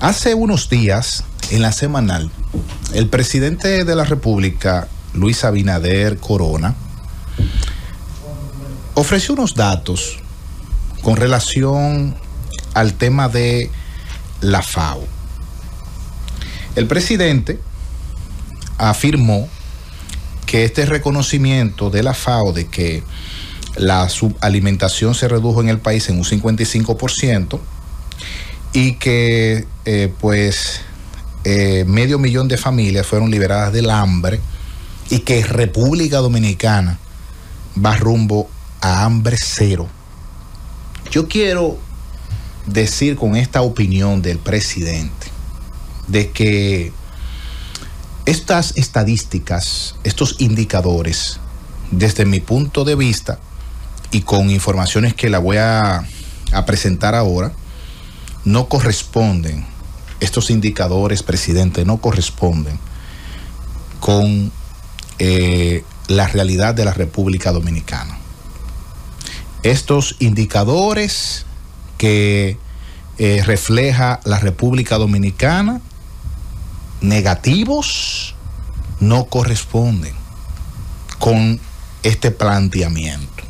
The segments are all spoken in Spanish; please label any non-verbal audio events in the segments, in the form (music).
Hace unos días, en la semanal, el presidente de la República, Luis Abinader Corona, ofreció unos datos con relación al tema de la FAO. El presidente afirmó que este reconocimiento de la FAO de que la subalimentación se redujo en el país en un 55%, y que eh, pues eh, medio millón de familias fueron liberadas del hambre y que República Dominicana va rumbo a hambre cero. Yo quiero decir con esta opinión del presidente de que estas estadísticas, estos indicadores, desde mi punto de vista y con informaciones que la voy a, a presentar ahora, no corresponden, estos indicadores, presidente, no corresponden con eh, la realidad de la República Dominicana. Estos indicadores que eh, refleja la República Dominicana, negativos, no corresponden con este planteamiento.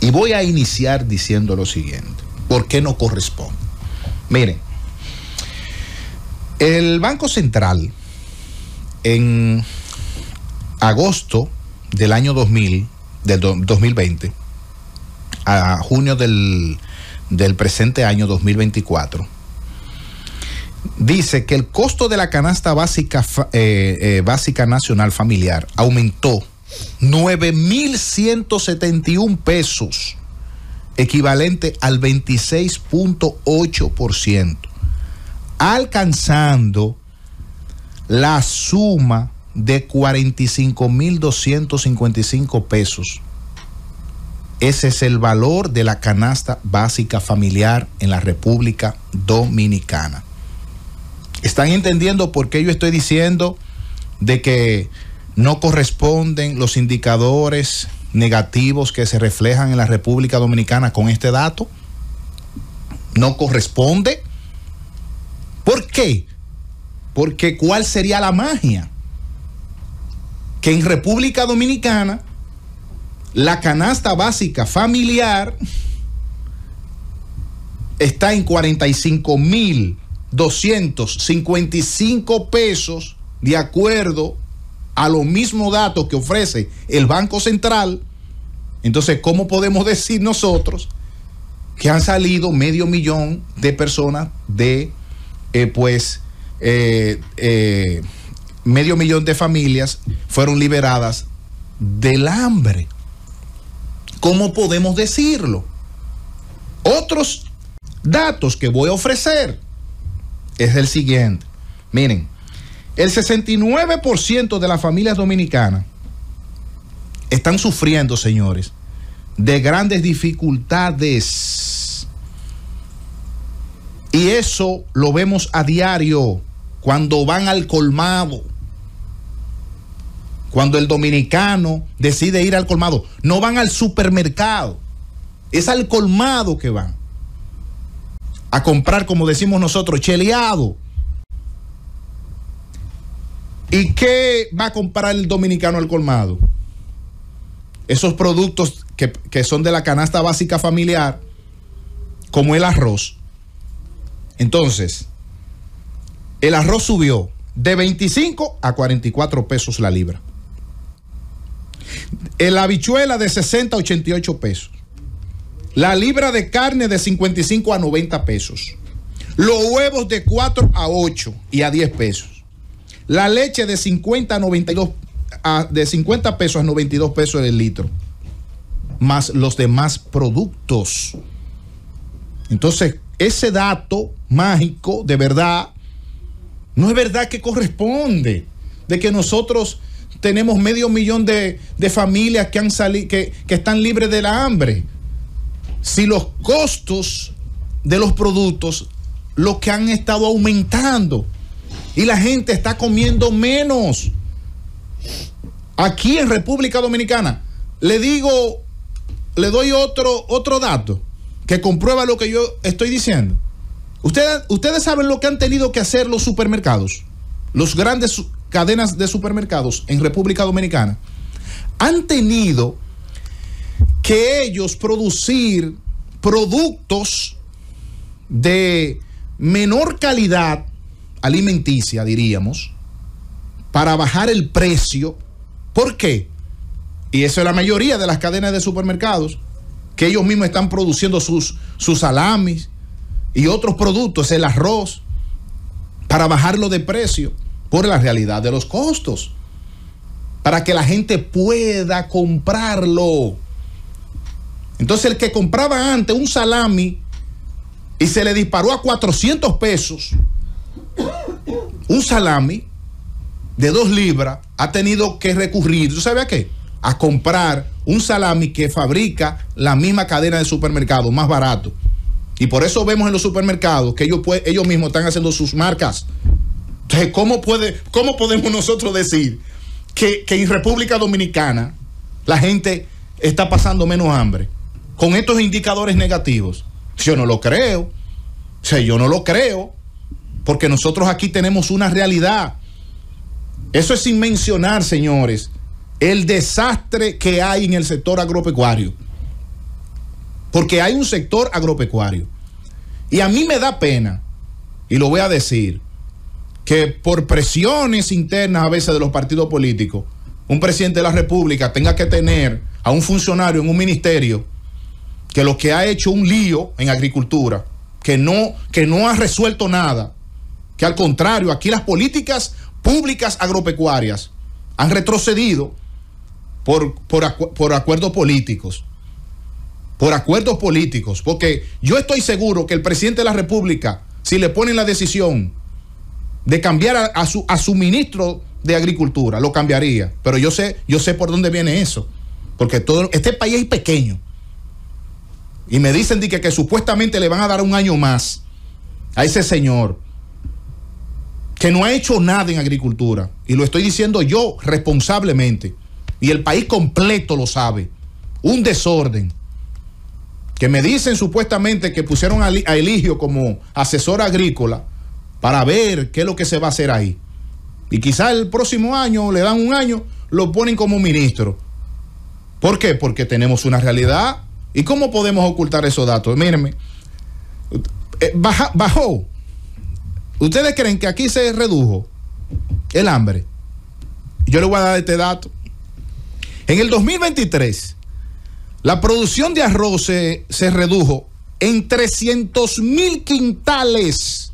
Y voy a iniciar diciendo lo siguiente. ¿Por qué no corresponde? Miren, el Banco Central en agosto del año 2000, del 2020, a junio del, presente año 2024, dice que el costo de la canasta básica, eh, eh, básica nacional familiar aumentó 9.171 pesos, equivalente al 26.8% alcanzando la suma de 45.255 pesos. Ese es el valor de la canasta básica familiar en la República Dominicana. ¿Están entendiendo por qué yo estoy diciendo de que no corresponden los indicadores negativos que se reflejan en la República Dominicana con este dato? ¿No corresponde? ¿Por qué? Porque ¿cuál sería la magia? Que en República Dominicana la canasta básica familiar está en 45 mil 255 pesos de acuerdo a los mismos datos que ofrece el Banco Central. Entonces, ¿cómo podemos (laughs) decir nosotros que han salido medio millón de personas de eh, pues eh, eh, medio millón de familias fueron liberadas del hambre. ¿Cómo podemos decirlo? Otros datos que voy a ofrecer es el siguiente. Miren, el 69% de las familias dominicanas están sufriendo, señores, de grandes dificultades y eso lo vemos a diario cuando van al colmado. Cuando el dominicano decide ir al colmado, no van al supermercado, es al colmado que van a comprar, como decimos nosotros, cheleado. ¿Y qué va a comprar el dominicano al colmado? Esos productos que, que son de la canasta básica familiar, como el arroz entonces, el arroz subió de 25 a 44 pesos la libra. La habichuela de 60 a 88 pesos. La libra de carne de 55 a 90 pesos. Los huevos de 4 a 8 y a 10 pesos. La leche de 50 a 92 de 50 pesos a 92 pesos el litro. Más los demás productos. Entonces, ese dato mágico, de verdad, no es verdad que corresponde, de que nosotros tenemos medio millón de, familias que, han salido, que, que están libres de la hambre. Si los costos de los productos, los que han estado aumentando, y la gente está comiendo menos. Aquí en República Dominicana, le digo, le doy otro, otro dato que comprueba lo que yo estoy diciendo. Ustedes, ustedes saben lo que han tenido que hacer los supermercados, los grandes cadenas de supermercados en República Dominicana. Han tenido que ellos producir productos de menor calidad alimenticia, diríamos, para bajar el precio. ¿Por qué? Y eso es la mayoría de las cadenas de supermercados, que ellos mismos están produciendo sus, sus salamis y otros productos, el arroz, para bajarlo de precio por la realidad de los costos, para que la gente pueda comprarlo. Entonces el que compraba antes un salami y se le disparó a 400 pesos, un salami de dos libras, ha tenido que recurrir, ¿tú sabes a qué? A comprar un salami que fabrica la misma cadena de supermercados, más barato. Y por eso vemos en los supermercados que ellos, ellos mismos están haciendo sus marcas. Entonces, ¿cómo, puede, cómo podemos nosotros decir que, que en República Dominicana la gente está pasando menos hambre? con estos indicadores negativos? Yo no lo creo. O sea, yo no lo creo. Porque nosotros aquí tenemos una realidad. Eso es sin mencionar, señores, el desastre que hay en el sector agropecuario. Porque hay un sector agropecuario. Y a mí me da pena, y lo voy a decir, que por presiones internas a veces de los partidos políticos, un presidente de la República tenga que tener a un funcionario en un ministerio que lo que ha hecho un lío en agricultura, que no, que no ha resuelto nada, que al contrario, aquí las políticas públicas agropecuarias han retrocedido por, por, acuerdos políticos. Por acuerdos políticos. Porque yo estoy seguro que el presidente de la República, si le ponen la decisión de cambiar a, su, a su ministro de Agricultura, lo cambiaría. Pero yo sé, yo sé por dónde viene eso. Porque todo, este país es pequeño y me dicen que, que supuestamente le van a dar un año más a ese señor que no ha hecho nada en agricultura. Y lo estoy diciendo yo responsablemente. Y el país completo lo sabe. Un desorden. Que me dicen supuestamente que pusieron a, Eligio como asesor agrícola para ver qué es lo que se va a hacer ahí. Y quizá el próximo año, le dan un año, lo ponen como ministro. ¿Por qué? Porque tenemos una realidad ¿Y cómo podemos ocultar esos datos? Mírenme, eh, bajó. ¿Ustedes creen que aquí se redujo el hambre? Yo le voy a dar este dato. En el 2023, la producción de arroz se, se redujo en 300 mil quintales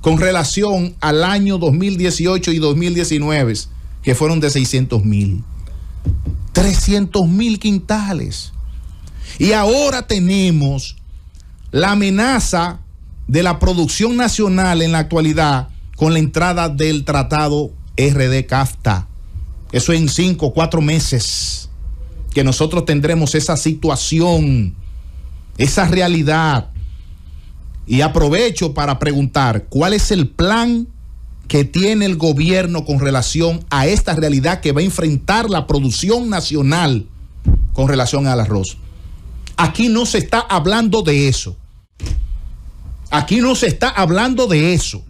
con relación al año 2018 y 2019, que fueron de 600 mil. 300 mil quintales. Y ahora tenemos la amenaza de la producción nacional en la actualidad con la entrada del tratado RD-CAFTA. Eso en cinco o cuatro meses que nosotros tendremos esa situación, esa realidad. Y aprovecho para preguntar, ¿cuál es el plan que tiene el gobierno con relación a esta realidad que va a enfrentar la producción nacional con relación al arroz? Aquí no se está hablando de eso. Aquí no se está hablando de eso.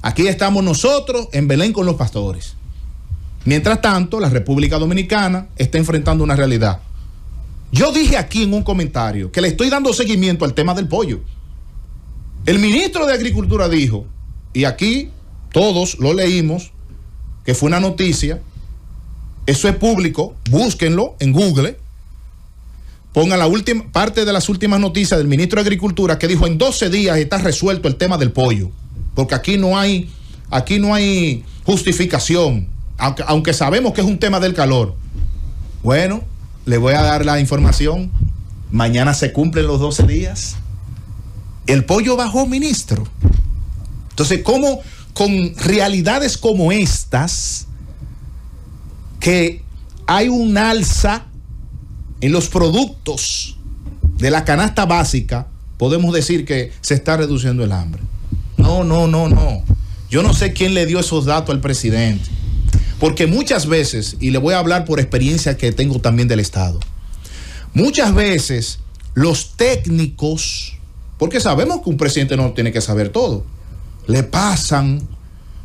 Aquí estamos nosotros en Belén con los pastores. Mientras tanto, la República Dominicana está enfrentando una realidad. Yo dije aquí en un comentario que le estoy dando seguimiento al tema del pollo. El ministro de Agricultura dijo, y aquí todos lo leímos, que fue una noticia, eso es público, búsquenlo en Google, ponga la última parte de las últimas noticias del ministro de Agricultura que dijo en 12 días está resuelto el tema del pollo, porque aquí no hay aquí no hay justificación, aunque, aunque sabemos que es un tema del calor. Bueno, le voy a dar la información. Mañana se cumplen los 12 días. El pollo bajó, ministro. Entonces, ¿cómo con realidades como estas, que hay un alza en los productos de la canasta básica, podemos decir que se está reduciendo el hambre. No, no, no, no. Yo no sé quién le dio esos datos al presidente. Porque muchas veces, y le voy a hablar por experiencia que tengo también del Estado, muchas veces los técnicos, porque sabemos que un presidente no tiene que saber todo. Le pasan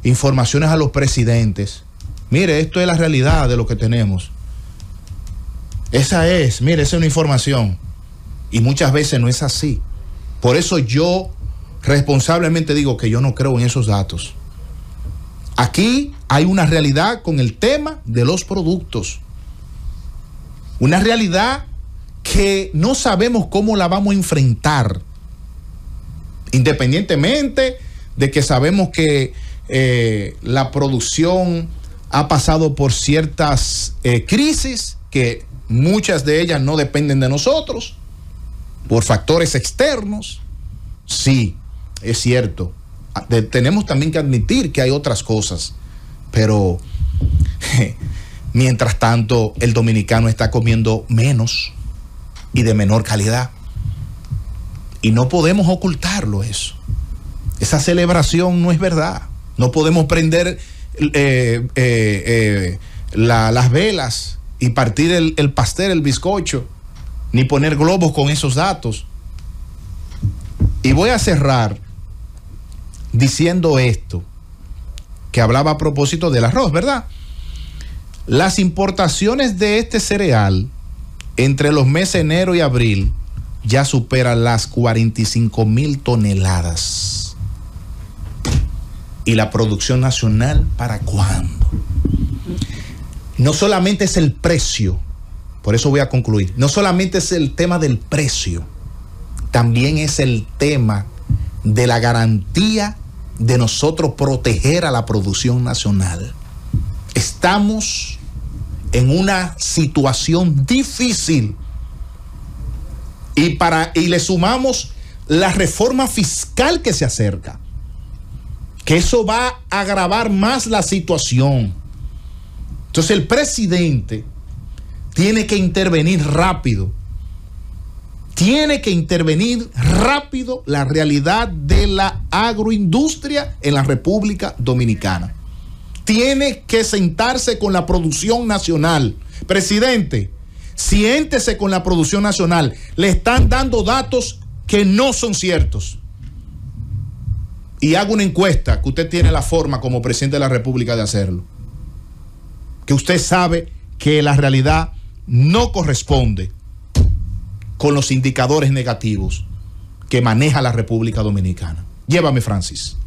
informaciones a los presidentes. Mire, esto es la realidad de lo que tenemos. Esa es, mire, esa es una información. Y muchas veces no es así. Por eso yo responsablemente digo que yo no creo en esos datos. Aquí hay una realidad con el tema de los productos. Una realidad que no sabemos cómo la vamos a enfrentar. Independientemente de que sabemos que eh, la producción ha pasado por ciertas eh, crisis, que muchas de ellas no dependen de nosotros, por factores externos. Sí, es cierto. Ah, tenemos también que admitir que hay otras cosas, pero (laughs) mientras tanto el dominicano está comiendo menos y de menor calidad. Y no podemos ocultarlo eso. Esa celebración no es verdad. No podemos prender eh, eh, eh, las velas y partir el, el pastel, el bizcocho, ni poner globos con esos datos. Y voy a cerrar diciendo esto, que hablaba a propósito del arroz, ¿verdad? Las importaciones de este cereal entre los meses enero y abril ya superan las 45 mil toneladas. ¿Y la producción nacional para cuándo? No solamente es el precio, por eso voy a concluir, no solamente es el tema del precio, también es el tema de la garantía de nosotros proteger a la producción nacional. Estamos en una situación difícil y, para, y le sumamos la reforma fiscal que se acerca, que eso va a agravar más la situación. Entonces el presidente tiene que intervenir rápido tiene que intervenir rápido la realidad de la agroindustria en la República Dominicana. Tiene que sentarse con la producción nacional. Presidente, siéntese con la producción nacional. Le están dando datos que no son ciertos. Y hago una encuesta que usted tiene la forma como presidente de la República de hacerlo. Que usted sabe que la realidad no corresponde con los indicadores negativos que maneja la República Dominicana. Llévame, Francis.